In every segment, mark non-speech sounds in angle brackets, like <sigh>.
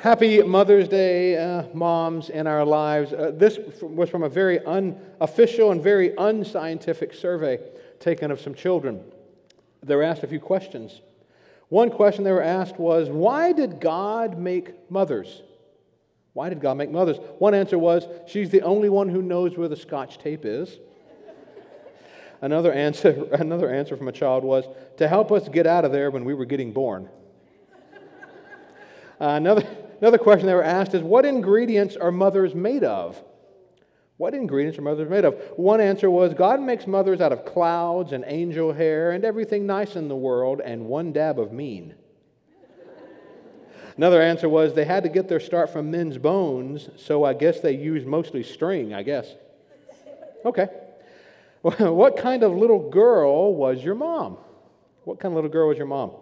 Happy Mother's Day, uh, moms in our lives. Uh, this was from a very unofficial and very unscientific survey taken of some children. They were asked a few questions. One question they were asked was, Why did God make mothers? Why did God make mothers? One answer was, She's the only one who knows where the scotch tape is. another, answer, <laughs> another answer from a child was, To help us get out of there when we were getting born. Uh, another, another question they were asked is what ingredients are mothers made of? What ingredients are mothers made of? One answer was God makes mothers out of clouds and angel hair and everything nice in the world and one dab of mean. Another answer was they had to get their start from men's bones, so I guess they used mostly string, I guess. Okay. <laughs> what kind of little girl was your mom? What kind of little girl was your mom?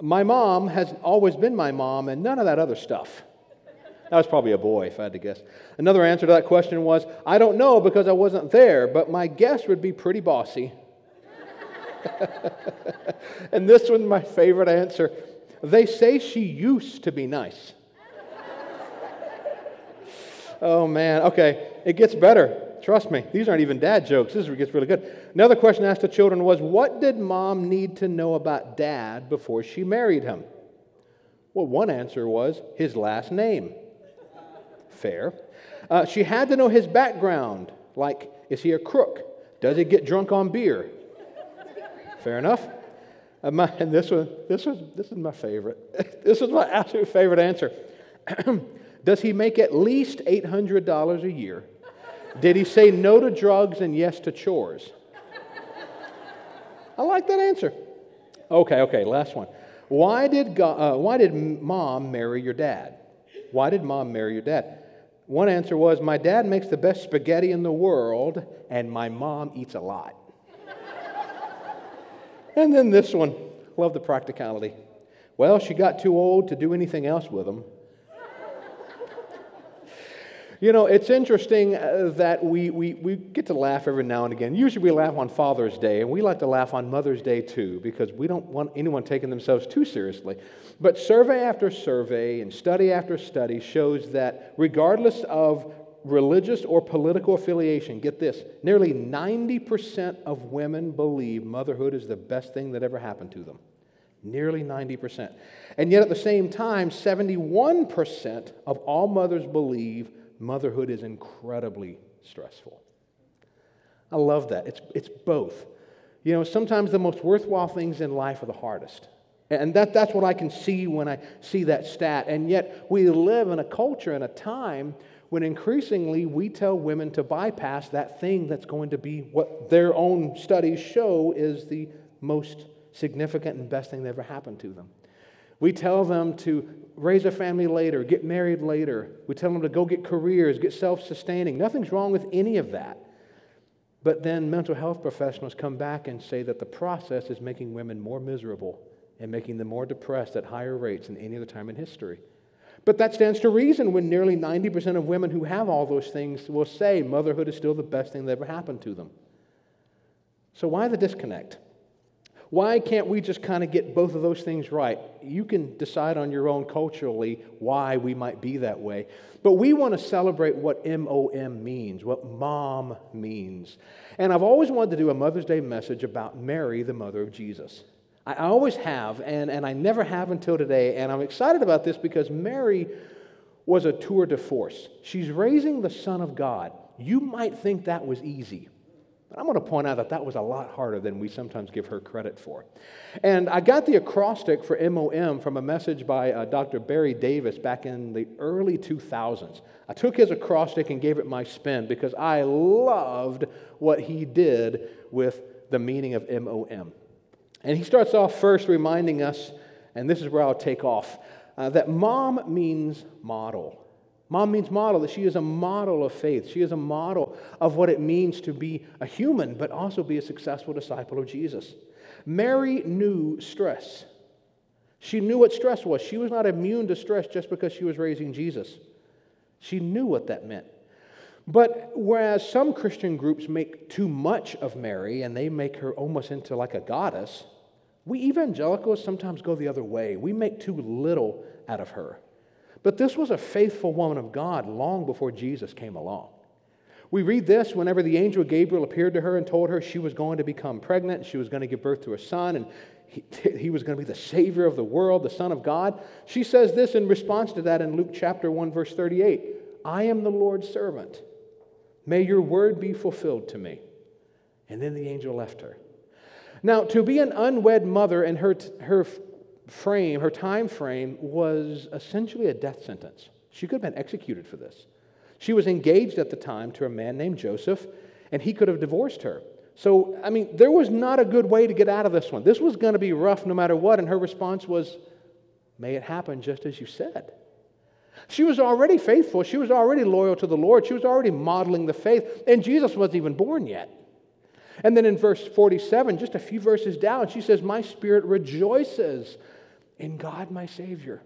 My mom has always been my mom and none of that other stuff. That was probably a boy, if I had to guess. Another answer to that question was I don't know because I wasn't there, but my guess would be pretty bossy. <laughs> and this was my favorite answer. They say she used to be nice. <laughs> oh, man. Okay, it gets better. Trust me, these aren't even dad jokes. This gets really good. Another question asked the children was What did mom need to know about dad before she married him? Well, one answer was his last name. Fair. Uh, she had to know his background, like, is he a crook? Does he get drunk on beer? Fair enough. Uh, my, and this was, this, was, this is my favorite. <laughs> this is my absolute favorite answer. <clears throat> Does he make at least $800 a year? Did he say no to drugs and yes to chores? I like that answer. Okay, okay, last one. Why did, God, uh, why did mom marry your dad? Why did mom marry your dad? One answer was My dad makes the best spaghetti in the world, and my mom eats a lot. and then this one. Love the practicality. Well, she got too old to do anything else with them. You know, it's interesting uh, that we, we, we get to laugh every now and again. Usually we laugh on Father's Day, and we like to laugh on Mother's Day too, because we don't want anyone taking themselves too seriously. But survey after survey and study after study shows that regardless of religious or political affiliation, get this, nearly 90% of women believe motherhood is the best thing that ever happened to them. Nearly 90%. And yet at the same time, 71% of all mothers believe motherhood is incredibly stressful. I love that. It's, it's both. You know, sometimes the most worthwhile things in life are the hardest. And that, that's what I can see when I see that stat. And yet, we live in a culture and a time when increasingly we tell women to bypass that thing that's going to be what their own studies show is the most significant and best thing that ever happened to them. We tell them to raise a family later, get married later. We tell them to go get careers, get self sustaining. Nothing's wrong with any of that. But then mental health professionals come back and say that the process is making women more miserable and making them more depressed at higher rates than any other time in history. But that stands to reason when nearly 90% of women who have all those things will say motherhood is still the best thing that ever happened to them. So, why the disconnect? Why can't we just kind of get both of those things right? You can decide on your own culturally why we might be that way. But we want to celebrate what M O M means, what mom means. And I've always wanted to do a Mother's Day message about Mary, the mother of Jesus. I always have, and, and I never have until today. And I'm excited about this because Mary was a tour de force. She's raising the Son of God. You might think that was easy. But I'm going to point out that that was a lot harder than we sometimes give her credit for. And I got the acrostic for MOM from a message by uh, Dr. Barry Davis back in the early 2000s. I took his acrostic and gave it my spin because I loved what he did with the meaning of MOM. And he starts off first reminding us, and this is where I'll take off, uh, that mom means model. Mom means model, that she is a model of faith. She is a model of what it means to be a human, but also be a successful disciple of Jesus. Mary knew stress. She knew what stress was. She was not immune to stress just because she was raising Jesus. She knew what that meant. But whereas some Christian groups make too much of Mary and they make her almost into like a goddess, we evangelicals sometimes go the other way. We make too little out of her. But this was a faithful woman of God long before Jesus came along. We read this whenever the angel Gabriel appeared to her and told her she was going to become pregnant, she was going to give birth to a son, and he, <laughs> he, was going to be the Savior of the world, the Son of God. She says this in response to that in Luke chapter 1, verse 38 I am the Lord's servant. May your word be fulfilled to me. And then the angel left her. Now, to be an unwed mother in her, her frame, her time frame, was essentially a death sentence. She could have been executed for this. She was engaged at the time to a man named Joseph, and he could have divorced her. So, I mean, there was not a good way to get out of this one. This was going to be rough no matter what, and her response was, May it happen just as you said. She was already faithful. She was already loyal to the Lord. She was already modeling the faith, and Jesus wasn't even born yet. And then in verse 47, just a few verses down, she says, My spirit rejoices in God my Savior.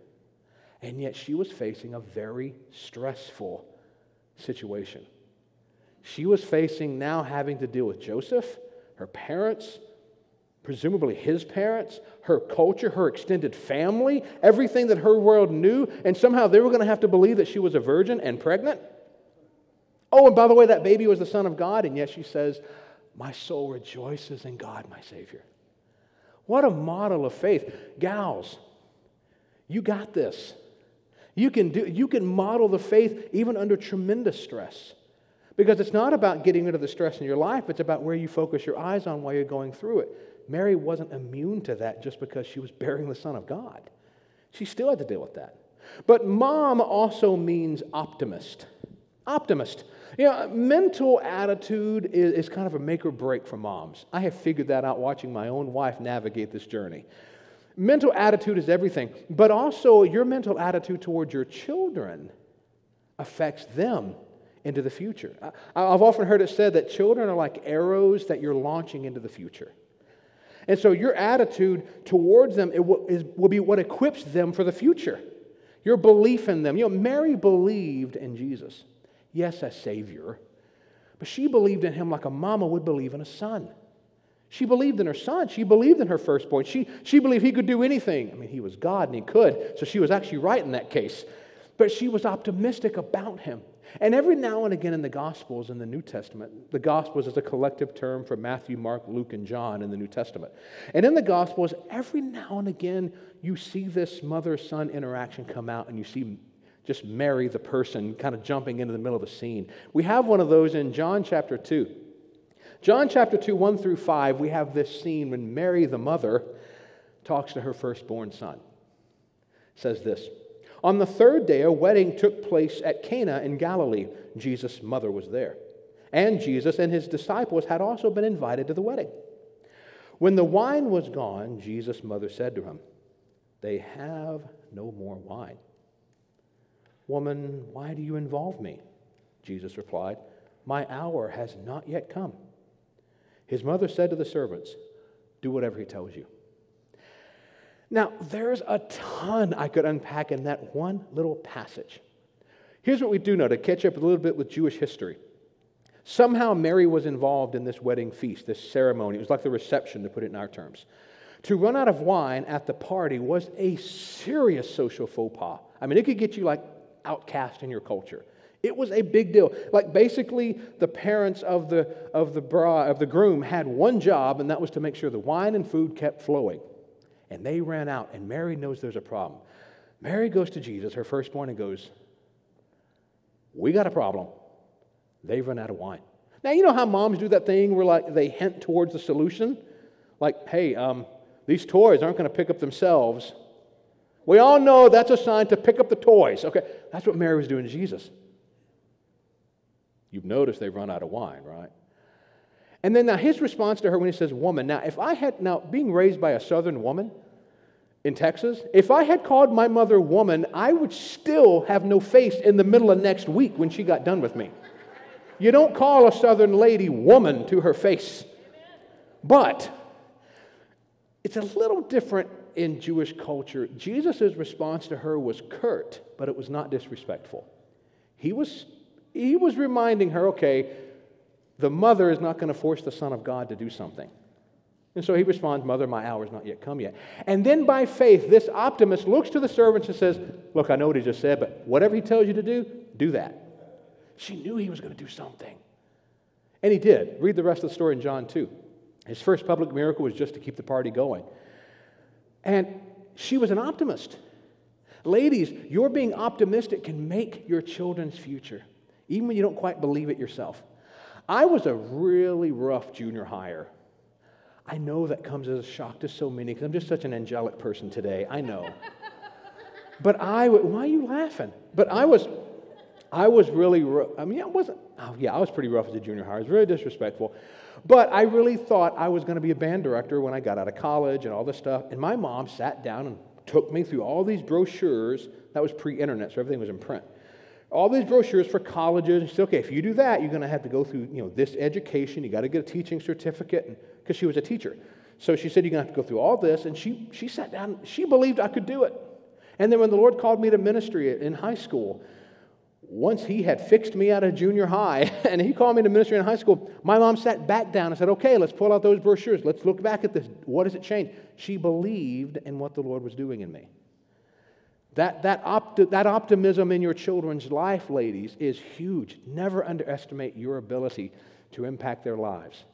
And yet she was facing a very stressful situation. She was facing now having to deal with Joseph, her parents, presumably his parents, her culture, her extended family, everything that her world knew, and somehow they were going to have to believe that she was a virgin and pregnant. Oh, and by the way, that baby was the Son of God, and yet she says, My soul rejoices in God, my Savior. What a model of faith. Gals, you got this. You can, do, you can model the faith even under tremendous stress. Because it's not about getting rid of the stress in your life, it's about where you focus your eyes on while you're going through it. Mary wasn't immune to that just because she was bearing the Son of God. She still had to deal with that. But mom also means optimist. Optimist. You know, mental attitude is, is kind of a make or break for moms. I have figured that out watching my own wife navigate this journey. Mental attitude is everything, but also your mental attitude towards your children affects them into the future. I've often heard it said that children are like arrows that you're launching into the future. And so your attitude towards them will, is, will be what equips them for the future. Your belief in them. You know, Mary believed in Jesus, yes, a Savior, but she believed in him like a mama would believe in a son. She believed in her son. She believed in her firstborn. She, she believed he could do anything. I mean, he was God and he could, so she was actually right in that case. But she was optimistic about him. And every now and again in the Gospels in the New Testament, the Gospels is a collective term for Matthew, Mark, Luke, and John in the New Testament. And in the Gospels, every now and again, you see this mother son interaction come out, and you see just Mary, the person, kind of jumping into the middle of a scene. We have one of those in John chapter 2. John chapter 2, 1 through 5, we have this scene when Mary, the mother, talks to her firstborn son. It says this On the third day, a wedding took place at Cana in Galilee. Jesus' mother was there. And Jesus and his disciples had also been invited to the wedding. When the wine was gone, Jesus' mother said to him, They have no more wine. Woman, why do you involve me? Jesus replied, My hour has not yet come. His mother said to the servants, Do whatever he tells you. Now, there's a ton I could unpack in that one little passage. Here's what we do know to catch up a little bit with Jewish history. Somehow, Mary was involved in this wedding feast, this ceremony. It was like the reception, to put it in our terms. To run out of wine at the party was a serious social faux pas. I mean, it could get you like outcast in your culture. It was a big deal. Like basically, the parents of the, of the, bra, of the groom had one job, and that was to make sure the wine and food kept flowing. And they ran out, and Mary knows there's a problem. Mary goes to Jesus, her firstborn, and goes, We got a problem. They've run out of wine. Now, you know how moms do that thing where like they hint towards the solution? Like, hey, um, these toys aren't going to pick up themselves. We all know that's a sign to pick up the toys. Okay, that's what Mary was doing to Jesus. You've noticed they've run out of wine, right? And then now his response to her when he says woman. Now, if I had, now being raised by a southern woman in Texas, if I had called my mother woman, I would still have no face in the middle of next week when she got done with me. You don't call a southern lady woman to her face. But it's a little different in Jewish culture. Jesus' response to her was curt, but it was not disrespectful. He was he was reminding her, okay, the mother is not going to force the Son of God to do something. And so he responds, Mother, my hour is not yet come yet. And then by faith, this optimist looks to the servants and says, Look, I know what he just said, but whatever he tells you to do, do that. She knew he was going to do something. And he did. Read the rest of the story in John 2. His first public miracle was just to keep the party going. And she was an optimist. Ladies, your being optimistic can make your children's future, even when you don't quite believe it yourself. I was a really rough junior hire. I know that comes as a shock to so many because I'm just such an angelic person today. I know. <laughs> but I, why are you laughing? But I was, I was really, I mean, I wasn't, oh yeah, I was pretty rough as a junior hire. I was really disrespectful. But I really thought I was going to be a band director when I got out of college and all this stuff. And my mom sat down and took me through all these brochures. That was pre internet, so everything was in print all these brochures for colleges. She said, okay, if you do that, you're going to have to go through, you know, this education. You got to get a teaching certificate because she was a teacher. So she said, you're going to have to go through all this. And she, she sat down. She believed I could do it. And then when the Lord called me to ministry in high school, once he had fixed me out of junior high <laughs> and he called me to ministry in high school, my mom sat back down and said, okay, let's pull out those brochures. Let's look back at this. What does it change? She believed in what the Lord was doing in me. That, that, opti- that optimism in your children's life, ladies, is huge. Never underestimate your ability to impact their lives,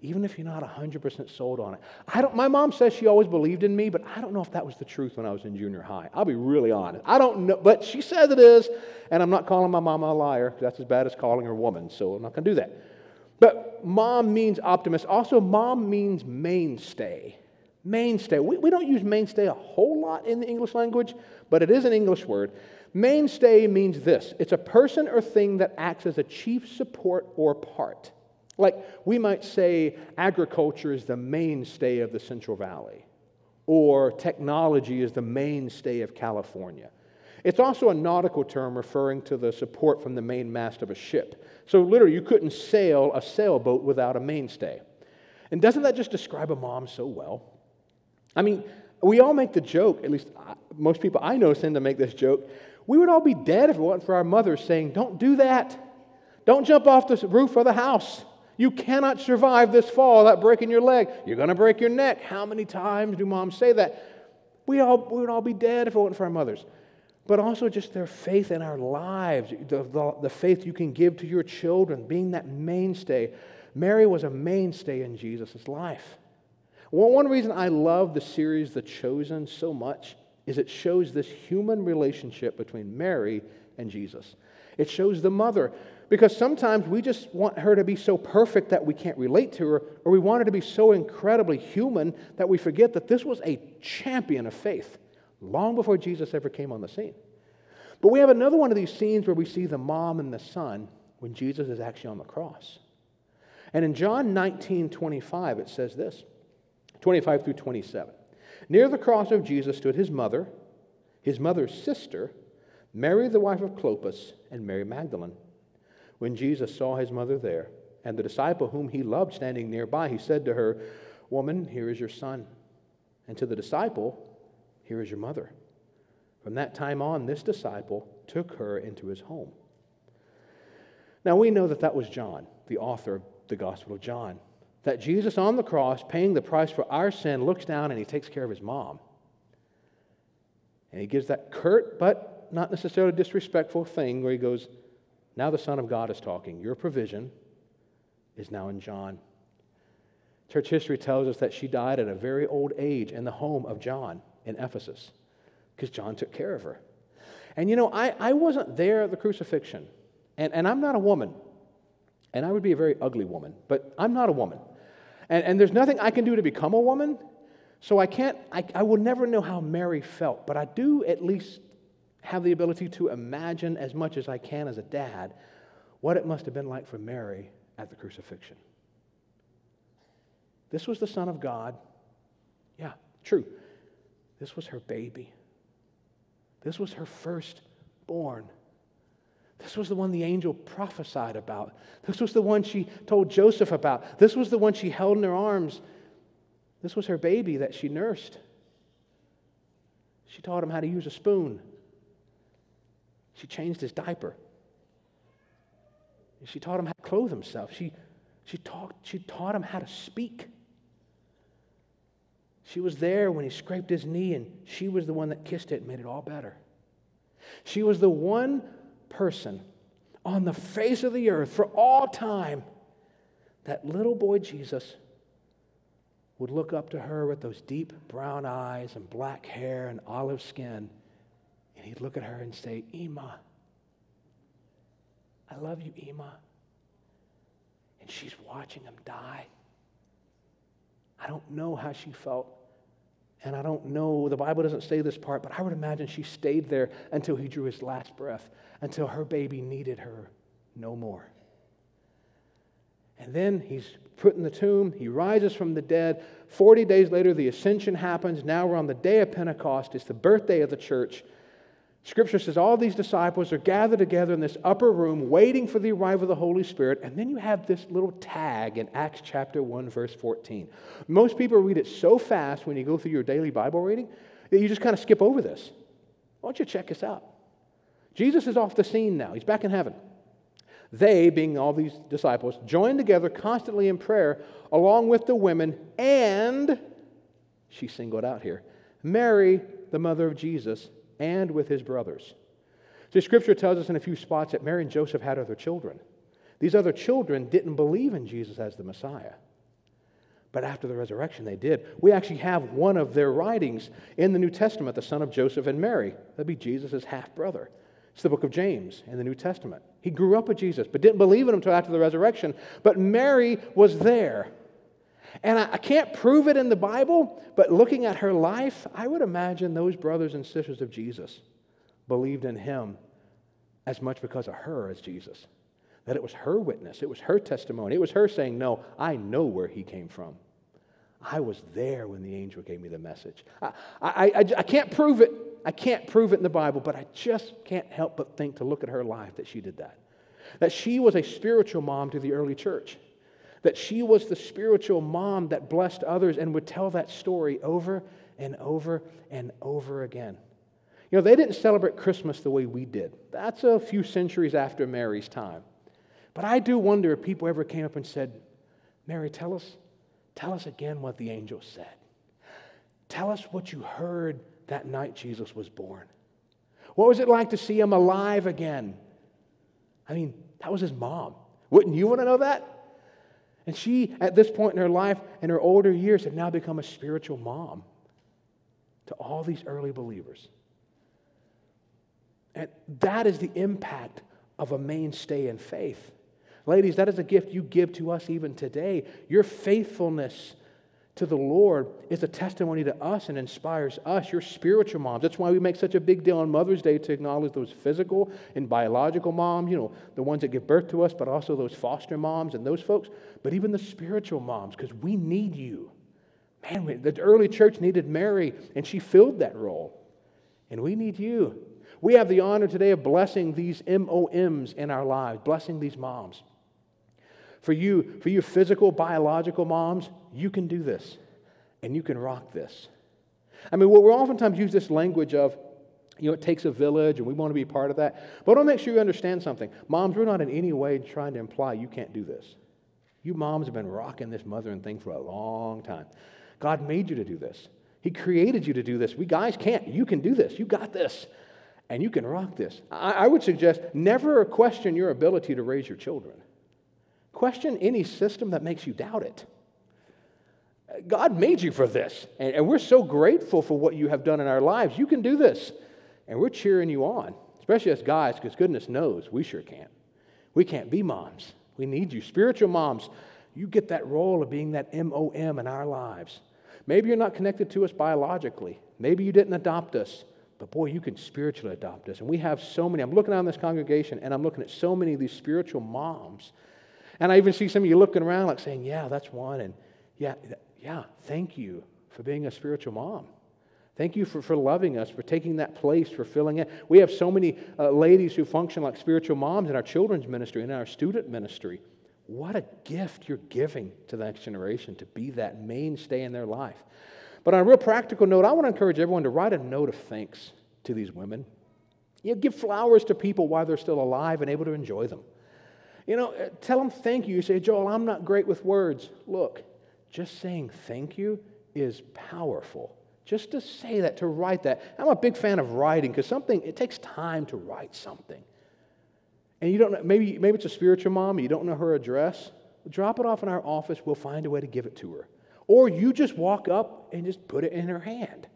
even if you're not 100% sold on it. I don't, my mom says she always believed in me, but I don't know if that was the truth when I was in junior high. I'll be really honest. I don't know, but she says it is, and I'm not calling my mama a liar, that's as bad as calling her a woman, so I'm not going to do that. But mom means optimist. Also, mom means mainstay. Mainstay. We, we don't use mainstay a whole lot in the English language, but it is an English word. Mainstay means this it's a person or thing that acts as a chief support or part. Like we might say agriculture is the mainstay of the Central Valley, or technology is the mainstay of California. It's also a nautical term referring to the support from the main mast of a ship. So, literally, you couldn't sail a sailboat without a mainstay. And doesn't that just describe a mom so well? I mean, we all make the joke, at least most people I know tend to make this joke. We would all be dead if it wasn't for our mothers saying, Don't do that. Don't jump off the roof of the house. You cannot survive this fall without breaking your leg. You're going to break your neck. How many times do moms say that? We, all, we would all be dead if it wasn't for our mothers. But also just their faith in our lives, the, the, the faith you can give to your children, being that mainstay. Mary was a mainstay in Jesus' life. Well, one reason I love the series The Chosen so much is it shows this human relationship between Mary and Jesus. It shows the mother. Because sometimes we just want her to be so perfect that we can't relate to her, or we want her to be so incredibly human that we forget that this was a champion of faith long before Jesus ever came on the scene. But we have another one of these scenes where we see the mom and the son when Jesus is actually on the cross. And in John 19 25, it says this. 25 through 27. Near the cross of Jesus stood his mother, his mother's sister, Mary, the wife of Clopas, and Mary Magdalene. When Jesus saw his mother there, and the disciple whom he loved standing nearby, he said to her, Woman, here is your son. And to the disciple, Here is your mother. From that time on, this disciple took her into his home. Now we know that that was John, the author of the Gospel of John that Jesus on the cross, paying the price for our sin, looks down and he takes care of his mom. And he gives that curt but not necessarily disrespectful thing where he goes, Now the Son of God is talking. Your provision is now in John. Church history tells us that she died at a very old age in the home of John in Ephesus because John took care of her. And you know, I, I wasn't there at the crucifixion, and, and I'm not a woman. And I would be a very ugly woman, but I'm not a woman. And, and there's nothing I can do to become a woman, so I can't, I, I will never know how Mary felt, but I do at least have the ability to imagine as much as I can as a dad what it must have been like for Mary at the crucifixion. This was the Son of God. Yeah, true. This was her baby. This was her firstborn. This was the one the angel prophesied about. This was the one she told Joseph about. This was the one she held in her arms. This was her baby that she nursed. She taught him how to use a spoon. She changed his diaper. She taught him how to clothe himself. She, she, taught, she taught him how to speak. She was there when he scraped his knee, and she was the one that kissed it and made it all better. She was the one person on the face of the earth for all time that little boy Jesus would look up to her with those deep brown eyes and black hair and olive skin, he'd look at her and say, Ema, I love you, Ema. And she's watching him die. I don't know how she felt. And I don't know, the Bible doesn't say this part, but I would imagine she stayed there until he drew his last breath, until her baby needed her no more. And then he's put in the tomb, he rises from the dead. 40 days later, the ascension happens. Now we're on the day of Pentecost, it's the birthday of the church. Scripture says all these disciples are gathered together in this upper room waiting for the arrival of the Holy Spirit. And then you have this little tag in Acts chapter 1, verse 14. Most people read it so fast when you go through your daily Bible reading that you just kind of skip over this. Why don't you check this out? Jesus is off the scene now, he's back in heaven. They, being all these disciples, joined together constantly in prayer along with the women and, she singled out here, Mary, the mother of Jesus and with his brothers. See, Scripture tells us in a few spots that Mary and Joseph had other children. These other children didn't believe in Jesus as the Messiah. But after the resurrection, they did. We actually have one of their writings in the New Testament, the son of Joseph and Mary. That'd be Jesus' half brother. It's the book of James in the New Testament. He grew up with Jesus, but didn't believe in him until after the resurrection. But Mary was there. And I, I can't prove it in the Bible, but looking at her life, I would imagine those brothers and sisters of Jesus believed in him as much because of her as Jesus. That it was her witness, it was her testimony, it was her saying, No, I know where he came from. I was there when the angel gave me the message. I, I, I, I, can't prove it. I can't prove it in the Bible, but I just can't help but think to look at her life that she did that. That she was a spiritual mom to the early church that she was the spiritual mom that blessed others and would tell that story over and over and over again. You know, they didn't celebrate Christmas the way we did. That's a few centuries after Mary's time. But I do wonder if people ever came up and said, Mary, tell us, tell us again what the angel said. Tell us what you heard that night Jesus was born. What was it like to see him alive again? I mean, that was his mom. Wouldn't you want to know that? And she, at this point in her life, in her older years, had now become a spiritual mom to all these early believers. And that is the impact of a mainstay in faith. Ladies, that is a gift you give to us even today. Your faithfulness to the Lord is a testimony to us and inspires us, your spiritual moms. That's why we make such a big deal on Mother's Day to acknowledge those physical and biological moms, you know, the ones that give birth to us, but also those foster moms and those folks, but even the spiritual moms, because we need you. Man, the early church needed Mary, and she filled that role. And we need you. We have the honor today of blessing these MOMs in our lives, blessing these moms. For you, for you physical, biological moms, you can do this and you can rock this. I mean, we oftentimes use this language of, you know, it takes a village and we want to be part of that. But I want to make sure you understand something. Moms, we're not in any way trying to imply you can't do this. You moms have been rocking this mothering thing for a long time. God made you to do this. He created you to do this. We guys can't. You can do this. You got this. And you can rock this. I, I would suggest never question your ability to raise your children. Question any system that makes you doubt it. God made you for this, and we're so grateful for what you have done in our lives. You can do this, and we're cheering you on, especially as guys, because goodness knows we sure can't. We can't be moms. We need you. Spiritual moms, you get that role of being that MOM in our lives. Maybe you're not connected to us biologically. Maybe you didn't adopt us. But boy, you can spiritually adopt us. And we have so many. I'm looking around this congregation and I'm looking at so many of these spiritual moms and I even see some of you looking around like saying, Yeah, that's one. And yeah, yeah, thank you for being a spiritual mom. Thank you for, for loving us, for taking that place, for filling it. We have so many uh, ladies who function like spiritual moms in our children's ministry and in our student ministry. What a gift you're giving to the next generation to be that mainstay in their life. But on a real practical note, I want to encourage everyone to write a note of thanks to these women. You know, give flowers to people while they're still alive and able to enjoy them. You know, uh, tell them thank you. You say, Joel, I'm not great with words. Look, just saying thank you is powerful. Just to say that, to write that. I'm a big fan of writing because something, it takes time to write something. And you don't know, maybe, maybe it's a spiritual mom, you don't know her address. Drop it off in our office, we'll find a way to give it to her. Or you just walk up and just put it in her hand.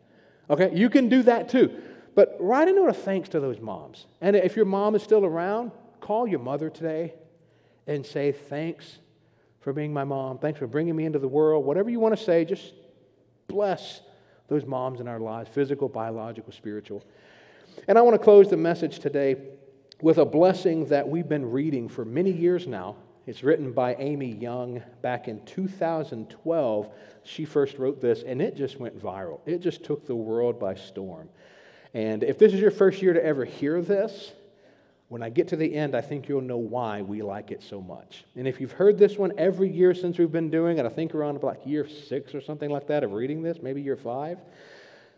Okay, you can do that too. But write a note of thanks to those moms. And if your mom is still around, call your mother today and say, Thanks for being my mom. Thanks for bringing me into the world. Whatever you want to say, just bless those moms in our lives physical, biological, spiritual. And I want to close the message today with a blessing that we've been reading for many years now. It's written by Amy Young back in 2012. She first wrote this, and it just went viral. It just took the world by storm. And if this is your first year to ever hear this, when I get to the end, I think you'll know why we like it so much. And if you've heard this one every year since we've been doing it, I think around like year six or something like that of reading this, maybe year five,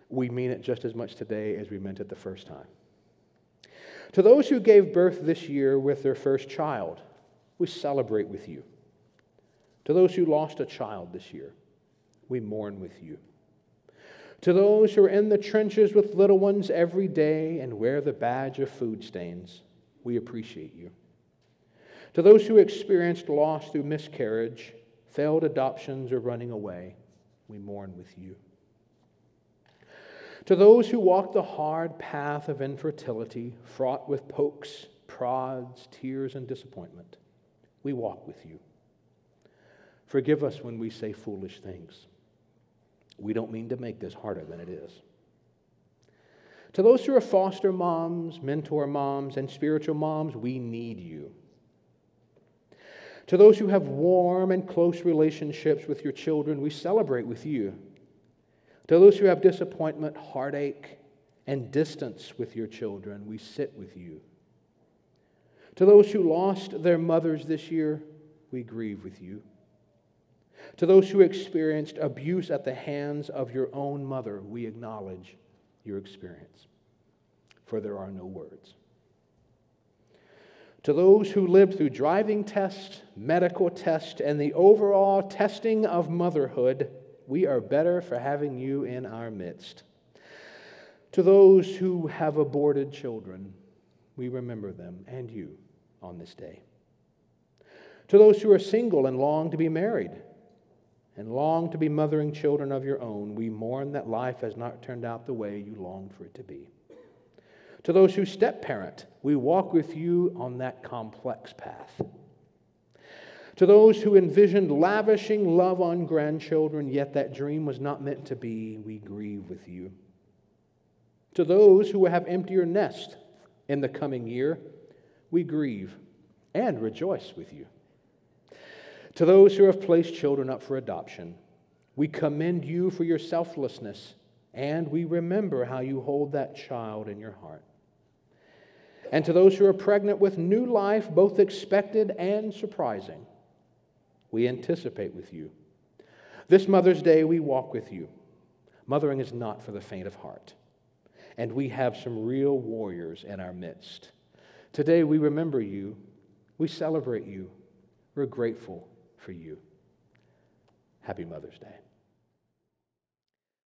we mean it just as much today as we meant it the first time. To those who gave birth this year with their first child, we celebrate with you. To those who lost a child this year, we mourn with you. To those who are in the trenches with little ones every day and wear the badge of food stains, we appreciate you. To those who experienced loss through miscarriage, failed adoptions, or running away, we mourn with you. To those who walk the hard path of infertility, fraught with pokes, prods, tears, and disappointment, we walk with you. Forgive us when we say foolish things. We don't mean to make this harder than it is. To those who are foster moms, mentor moms, and spiritual moms, we need you. To those who have warm and close relationships with your children, we celebrate with you. To those who have disappointment, heartache, and distance with your children, we sit with you. To those who lost their mothers this year, we grieve with you. To those who experienced abuse at the hands of your own mother, we acknowledge your experience, for there are no words. To those who lived through driving tests, medical tests, and the overall testing of motherhood, we are better for having you in our midst. To those who have aborted children, we remember them and you on this day. To those who are single and long to be married, and long to be mothering children of your own, we mourn that life has not turned out the way you longed for it to be. To those who step parent, we walk with you on that complex path. To those who envisioned lavishing love on grandchildren, yet that dream was not meant to be, we grieve with you. To those who will have emptier nest in the coming year, we grieve and rejoice with you. To those who have placed children up for adoption, we commend you for your selflessness, and we remember how you hold that child in your heart. And to those who are pregnant with new life, both expected and surprising, we anticipate with you. This Mother's Day, we walk with you. Mothering is not for the faint of heart, and we have some real warriors in our midst. Today, we remember you, we celebrate you, we're grateful for you. Happy Mother's Day.